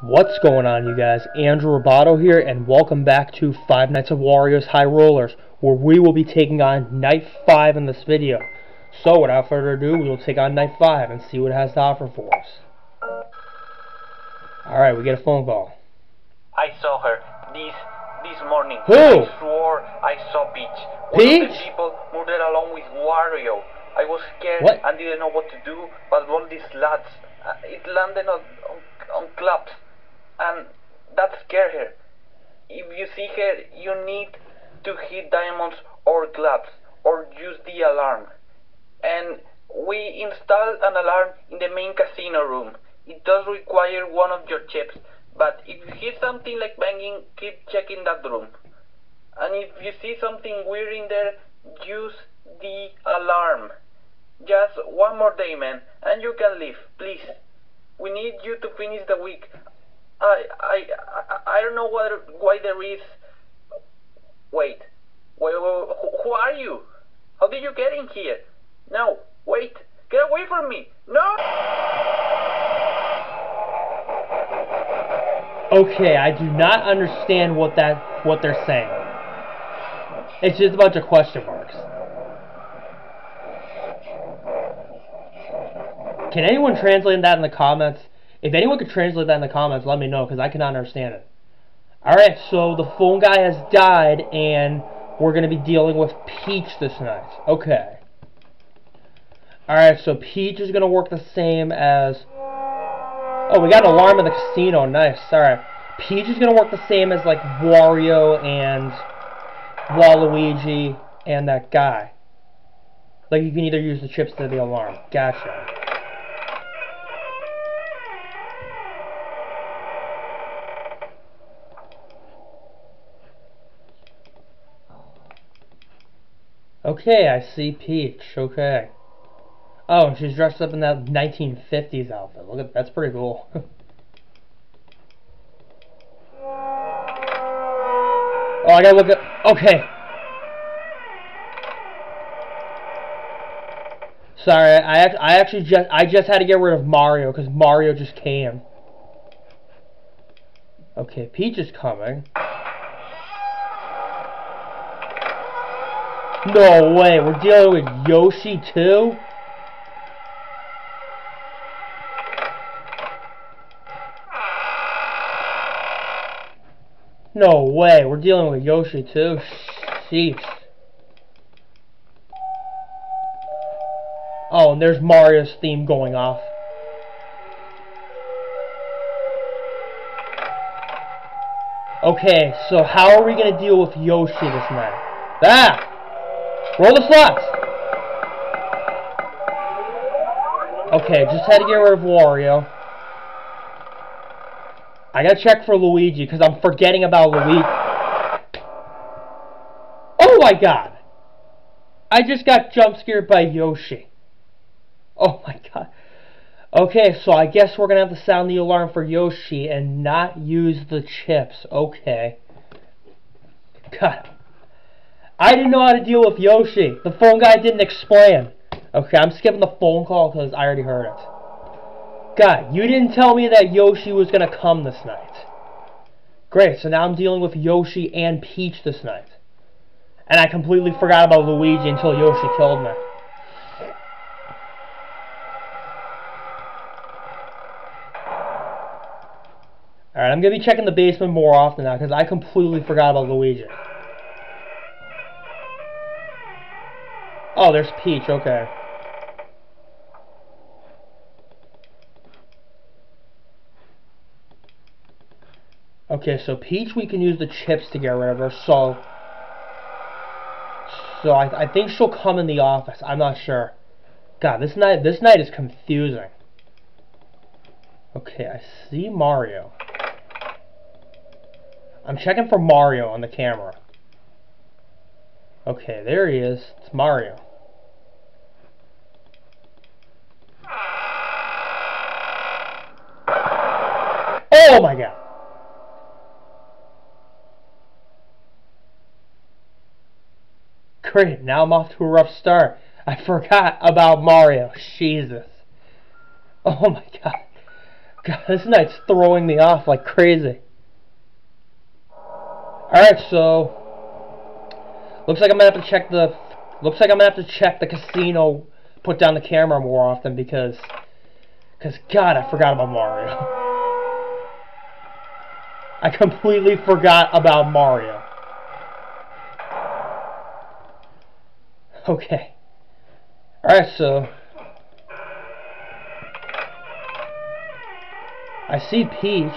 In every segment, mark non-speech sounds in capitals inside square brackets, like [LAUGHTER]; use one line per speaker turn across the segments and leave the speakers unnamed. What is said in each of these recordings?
What's going on, you guys? Andrew Ribaudo here, and welcome back to Five Nights of Wario's High Rollers, where we will be taking on Night 5 in this video. So, without further ado, we will take on Night 5 and see what it has to offer for us. Alright, we get a phone call.
I saw her this this morning.
Who?
I swore I saw Peach. One of
Peach?
the people murdered along with Wario. I was scared
What?
and didn't know what to do, but all these lads, uh, it landed on, on on clubs, and that scared her. If you see her, you need to hit diamonds or clubs, or use the alarm. And we installed an alarm in the main casino room. It does require one of your chips, but if you hear something like banging, keep checking that room. And if you see something weird in there, use the alarm. Just one more day, man, and you can leave, please. We need you to finish the week. I I I, don't know what why there is. Wait, wait, wait, who, who are you? How did you get in here? No, wait, get away from me! No!
Okay, I do not understand what that what they're saying. It's just a bunch of question marks. Can anyone translate that in the comments? If anyone could translate that in the comments, let me know because I cannot understand it. Alright, so the phone guy has died and we're going to be dealing with Peach this night. Okay. Alright, so Peach is going to work the same as... Oh, we got an alarm in the casino. Nice. Alright. Peach is going to work the same as, like, Wario and Waluigi and that guy. Like, you can either use the chips to the alarm. Gotcha. Okay, I see Peach. Okay. Oh, and she's dressed up in that 1950s outfit. Look at that's pretty cool. [LAUGHS] oh, I gotta look at. Okay. Sorry, I I actually just I just had to get rid of Mario because Mario just came. Okay, Peach is coming. No way, we're dealing with Yoshi too? No way, we're dealing with Yoshi too? Sheesh. Oh, and there's Mario's theme going off. Okay, so how are we gonna deal with Yoshi this night? Ah! Roll the slots! Okay, just had to get rid of Wario. I gotta check for Luigi, because I'm forgetting about Luigi. Oh my god! I just got jump scared by Yoshi. Oh my god. Okay, so I guess we're gonna have to sound the alarm for Yoshi and not use the chips. Okay. God. I didn't know how to deal with Yoshi. The phone guy didn't explain. Okay, I'm skipping the phone call because I already heard it. God, you didn't tell me that Yoshi was going to come this night. Great, so now I'm dealing with Yoshi and Peach this night. And I completely forgot about Luigi until Yoshi killed me. Alright, I'm going to be checking the basement more often now because I completely forgot about Luigi. Oh, there's Peach, okay. Okay, so Peach we can use the chips to get rid of her, so... So I, I think she'll come in the office, I'm not sure. God, this night, this night is confusing. Okay, I see Mario. I'm checking for Mario on the camera. Okay, there he is. It's Mario. Oh my god! Great, now I'm off to a rough start. I forgot about Mario. Jesus. Oh my god. God, this night's throwing me off like crazy. Alright, so looks like I'm gonna have to check the looks like I'm gonna have to check the casino put down the camera more often because because God I forgot about Mario. [LAUGHS] I completely forgot about Mario. Okay. Alright, so I see Peach.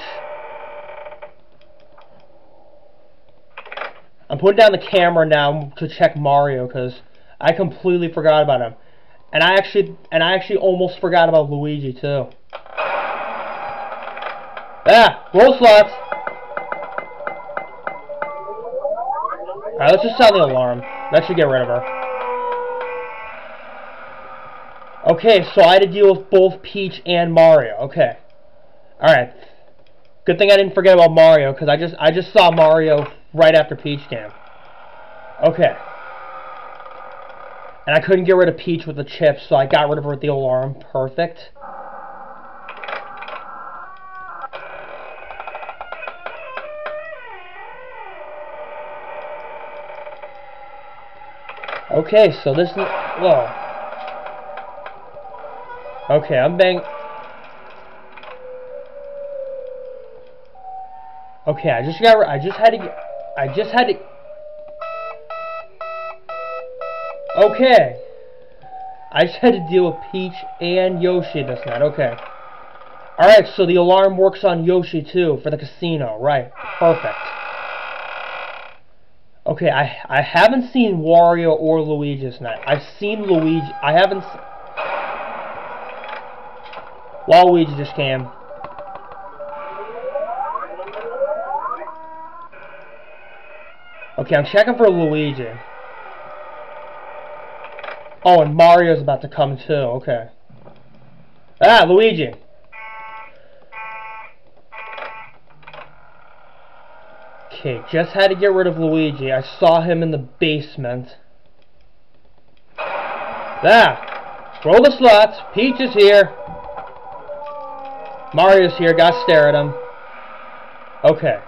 I'm putting down the camera now to check Mario because I completely forgot about him. And I actually and I actually almost forgot about Luigi too. Yeah, roll slots. Alright, let's just sound the alarm. That should get rid of her. Okay, so I had to deal with both Peach and Mario. Okay. Alright. Good thing I didn't forget about Mario, because I just I just saw Mario right after Peach came. Okay. And I couldn't get rid of Peach with the chips, so I got rid of her with the alarm. Perfect. Okay, so this... Whoa. Okay, I'm bang... Okay, I just got... I just had to... I just had to... Okay. I just had to deal with Peach and Yoshi this night. Okay. Alright, so the alarm works on Yoshi too for the casino. Right. Perfect. Okay, I I haven't seen Wario or Luigi this night. I've seen Luigi. I haven't... Seen. Waluigi just came. Okay, I'm checking for Luigi. Oh, and Mario's about to come too. Okay. Ah, Luigi. Okay, just had to get rid of Luigi. I saw him in the basement. There! Roll the slots. Peach is here. Mario's here. Gotta stare at him. Okay.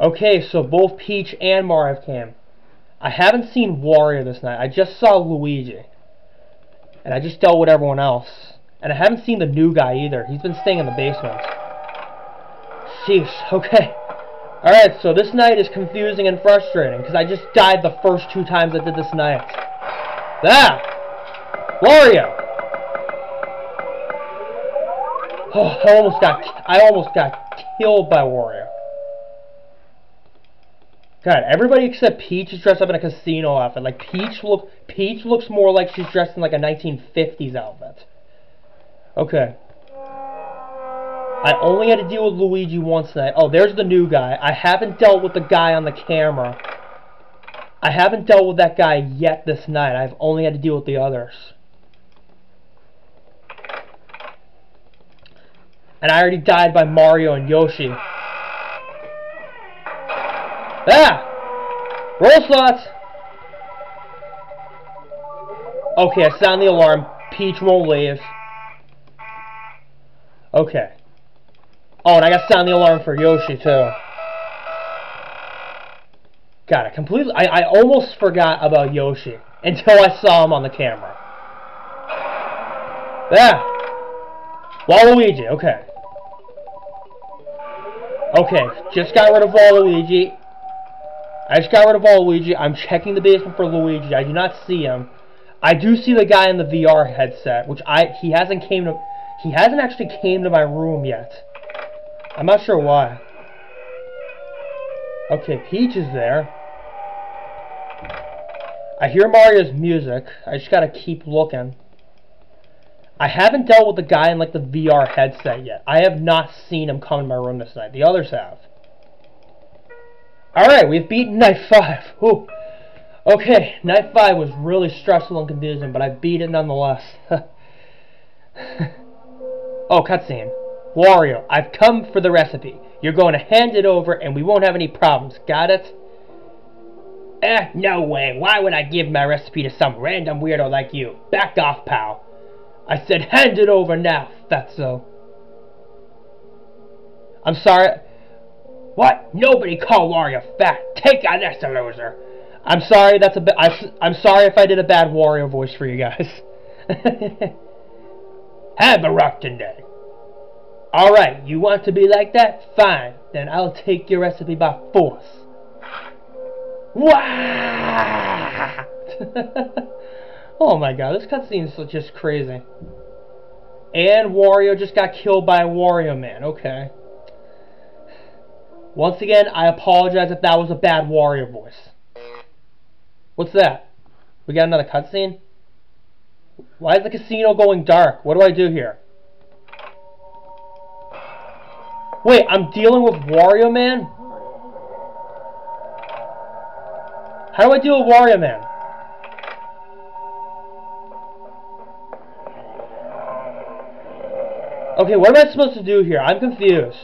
Okay, so both Peach and Mario came. I haven't seen Wario this night. I just saw Luigi. And I just dealt with everyone else. And I haven't seen the new guy either. He's been staying in the basement. Sheesh, okay. Alright, so this night is confusing and frustrating, because I just died the first two times I did this night. Ah! Wario! Oh, I almost got, I almost got killed by Wario. God, everybody except Peach is dressed up in a casino outfit. Like Peach look, Peach looks more like she's dressed in like a 1950s outfit. Okay. I only had to deal with Luigi once tonight. Oh, there's the new guy. I haven't dealt with the guy on the camera. I haven't dealt with that guy yet this night. I've only had to deal with the others. And I already died by Mario and Yoshi. Ah! Roll slots! Okay, I sound the alarm. Peach won't leave. Okay. Oh, and I got to sound the alarm for Yoshi, too. God, I completely... I, I almost forgot about Yoshi until I saw him on the camera. Yeah. Waluigi, okay. Okay, just got rid of Waluigi. I just got rid of Waluigi. I'm checking the basement for Luigi. I do not see him. I do see the guy in the VR headset, which I he hasn't came to he hasn't actually came to my room yet. I'm not sure why. Okay, Peach is there. I hear Mario's music. I just gotta keep looking. I haven't dealt with the guy in like the VR headset yet. I have not seen him come in my room this night. The others have. Alright, we've beaten night 5. Ooh. Okay, night 5 was really stressful and confusing, but I beat it nonetheless. [LAUGHS] oh, cutscene. Wario, I've come for the recipe. You're going to hand it over and we won't have any problems. Got it? Eh, no way. Why would I give my recipe to some random weirdo like you? Back off, pal. I said hand it over now, fatso. I'm sorry. What? Nobody call Wario fat. Take on this, loser. I'm sorry. That's a bit. I, I'm sorry if I did a bad Wario voice for you guys. [LAUGHS] Have a rock today. Alright, you want to be like that? Fine. Then I'll take your recipe by force. Wow! [LAUGHS] oh my god, this cutscene is just crazy. And Wario just got killed by Wario Man. Okay. Once again, I apologize if that was a bad Wario voice. What's that? We got another cutscene? Why is the casino going dark? What do I do here? Wait, I'm dealing with Wario Man? How do I deal with Wario Man? Okay, what am I supposed to do here? I'm confused.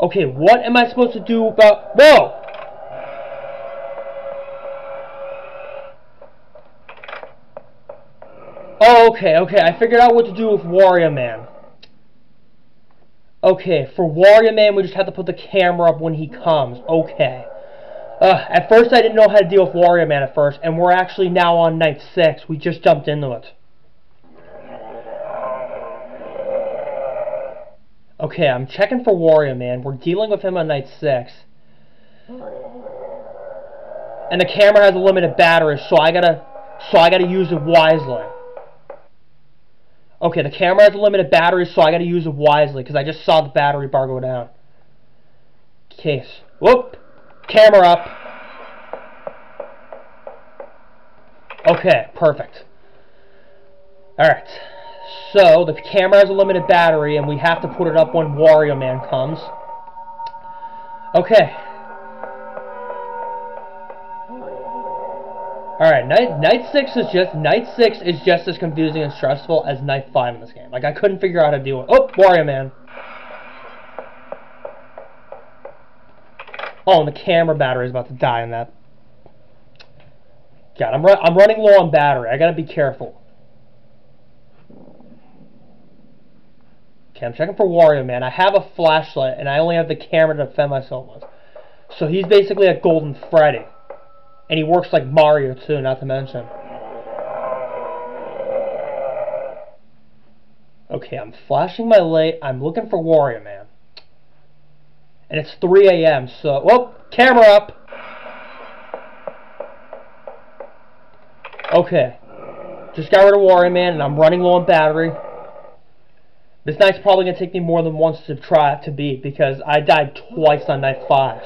Okay, what am I supposed to do about... Whoa! Oh, okay, okay, I figured out what to do with Wario Man. Okay, for Wario Man, we just have to put the camera up when he comes. Okay. Uh, at first, I didn't know how to deal with Wario Man at first, and we're actually now on night 6. We just jumped into it. Okay, I'm checking for Wario Man. We're dealing with him on night 6. And the camera has a limited battery, so I gotta so I gotta use it wisely. Okay, the camera has a limited battery, so I gotta use it wisely, because I just saw the battery bar go down. Case. Whoop! Camera up. Okay, perfect. Alright. So, the camera has a limited battery, and we have to put it up when Wario Man comes. Okay. Alright, night night six is just night six is just as confusing and stressful as night five in this game. Like I couldn't figure out how to deal with Oh, Wario Man. Oh, and the camera battery is about to die in that. God, I'm ru I'm running low on battery. I gotta be careful. Okay, I'm checking for Wario Man. I have a flashlight, and I only have the camera to defend myself with. So he's basically a Golden Freddy. And he works like Mario too, not to mention. Okay, I'm flashing my light. I'm looking for Wario Man. And it's 3 a.m., so... Whoop! Camera up! Okay. Just got rid of Wario Man, and I'm running low on battery. This night's probably going to take me more than once to try to beat, because I died twice on night 5.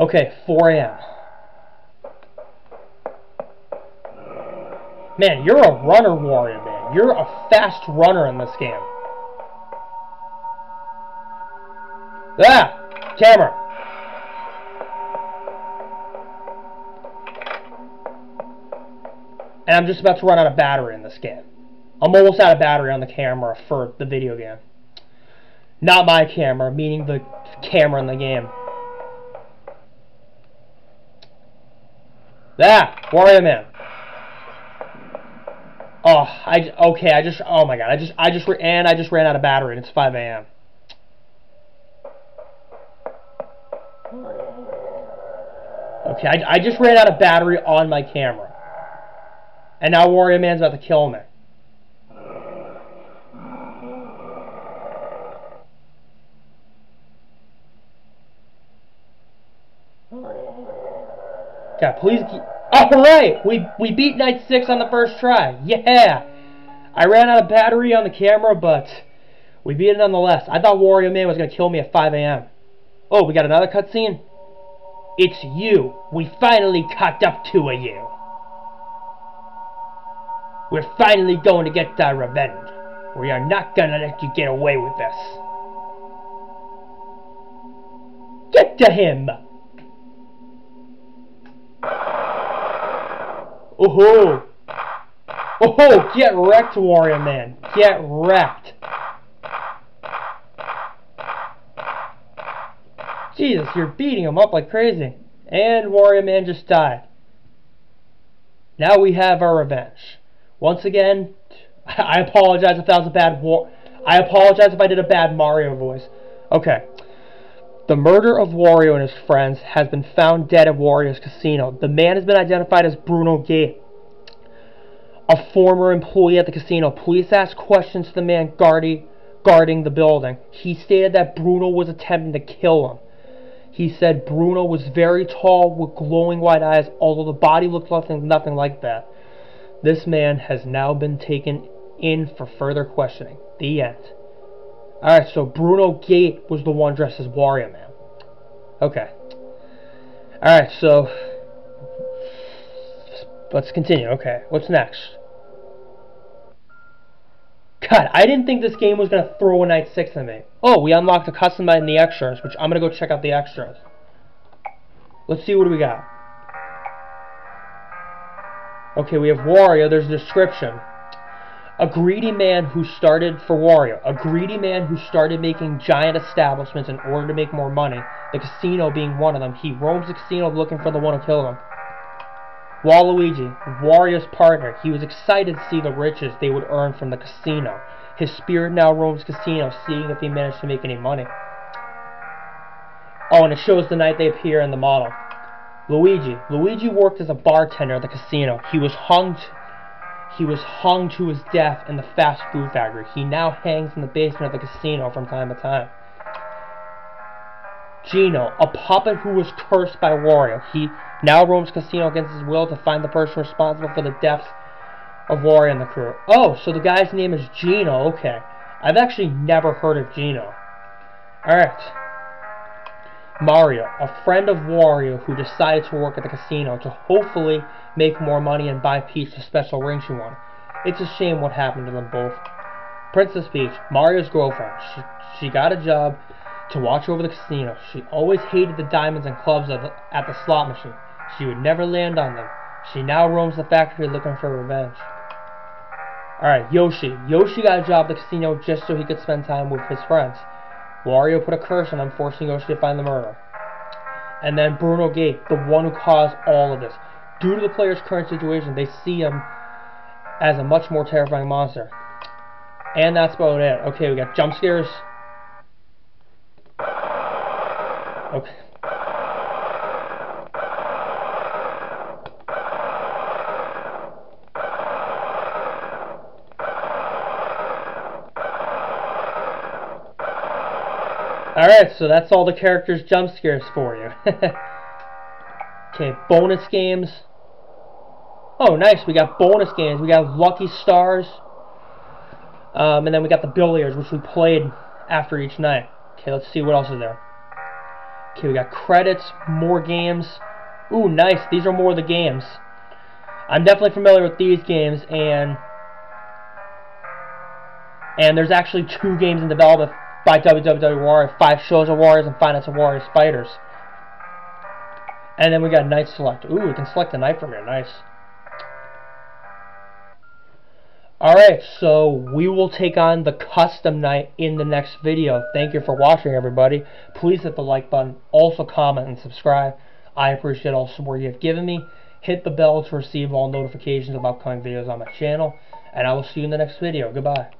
Okay, 4 a.m. Man, you're a runner Wario, man. You're a fast runner in this game. Ah! Camera! And I'm just about to run out of battery in this game. I'm almost out of battery on the camera for the video game. Not my camera, meaning the camera in the game. That Wario Man. Oh, I okay. I just oh my god. I just I just and I just ran out of battery and it's 5 a.m. Okay, I, I just ran out of battery on my camera. And now Wario Man's about to kill me. God, please. Alright! We, we beat Night 6 on the first try. Yeah! I ran out of battery on the camera, but we beat it nonetheless. I thought Wario Man was going to kill me at 5 a.m. Oh, we got another cutscene? It's you. We finally caught up to you. We're finally going to get our revenge. We are not going to let you get away with this. Get to him! Oh Oh, ho! get wrecked, Wario Man. Get wrecked. Jesus, you're beating him up like crazy. And Wario Man just died. Now we have our revenge. Once again, [LAUGHS] I apologize if that was a bad war. I apologize if I did a bad Mario voice. Okay. The murder of Wario and his friends has been found dead at Wario's casino. The man has been identified as Bruno Gate, a former employee at the casino. Police asked questions to the man guarding, guarding the building. He stated that Bruno was attempting to kill him. He said Bruno was very tall with glowing white eyes, although the body looked nothing, nothing like that. This man has now been taken in for further questioning. The end. Alright, so Bruno Gate was the one dressed as Wario Man. Okay. Alright, so let's continue. Okay, what's next? God, I didn't think this game was going to throw a Night 6 at me. Oh, we unlocked a custom in the extras, which I'm going to go check out the extras. Let's see what we got. Okay, we have Wario. There's a description. A greedy man who started for Wario. A greedy man who started making giant establishments in order to make more money. The casino being one of them. He roams the casino looking for the one who killed him. Waluigi, Wario's partner. He was excited to see the riches they would earn from the casino. His spirit now roams the casino, seeing if he managed to make any money. Oh, and it shows the night they appear in the model. Luigi. Luigi worked as a bartender at the casino. He was hung he was hung to his death in the fast food factory. He now hangs in the basement of the casino from time to time. Gino, a puppet who was cursed by Wario. He now roams casino against his will to find the person responsible for the deaths of Wario and the crew. Oh, so the guy's name is Gino. Okay. I've actually never heard of Gino. Alright. Mario, a friend of Wario who decided to work at the casino to hopefully make more money and buy Peach the special ring she wanted. It's a shame what happened to them both. Princess Peach, Mario's girlfriend, she, she got a job to watch over the casino. She always hated the diamonds and clubs the, at the slot machine. She would never land on them. She now roams the factory looking for revenge. Alright, Yoshi. Yoshi got a job at the casino just so he could spend time with his friends. Wario put a curse on him, forcing Yoshi to find the murderer. And then Bruno Gate, the one who caused all of this. Due to the player's current situation, they see him as a much more terrifying monster. And that's about it. Okay, we got jump scares. Okay. Alright, so that's all the characters' jump scares for you. [LAUGHS] okay, bonus games. Oh, nice. We got bonus games. We got Lucky Stars. Um, and then we got the Billiards, which we played after each night. Okay, let's see what else is there. Okay, we got credits, more games. Ooh, nice. These are more of the games. I'm definitely familiar with these games, and and there's actually two games in development by WWW Warriors, Five Shows of Wario's and Finance of Wario's Fighters. And then we got Night Select. Ooh, we can select a night from here. Nice. Alright, so we will take on the custom night in the next video. Thank you for watching, everybody. Please hit the like button. Also comment and subscribe. I appreciate all the support you have given me. Hit the bell to receive all notifications of upcoming videos on my channel. And I will see you in the next video. Goodbye.